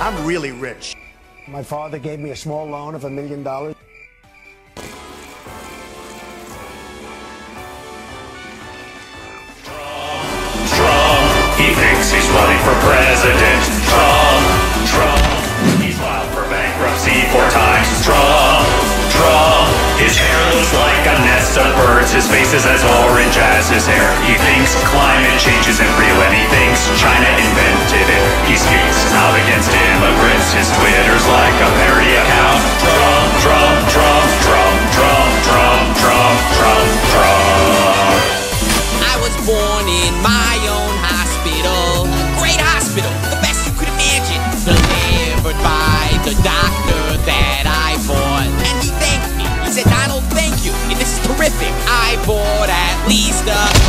I'm really rich. My father gave me a small loan of a million dollars. Trump, Trump, he thinks he's running for president. His face is as orange as his hair. He thinks climate change isn't real and he thinks China invented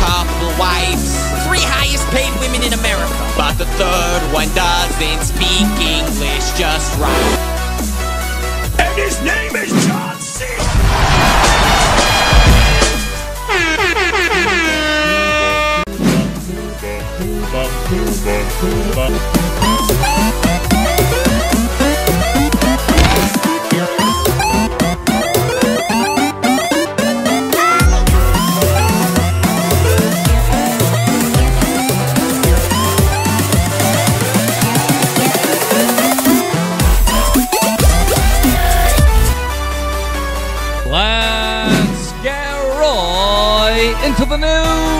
couple wives. Three highest paid women in America. But the third one doesn't speak English just right. into the news.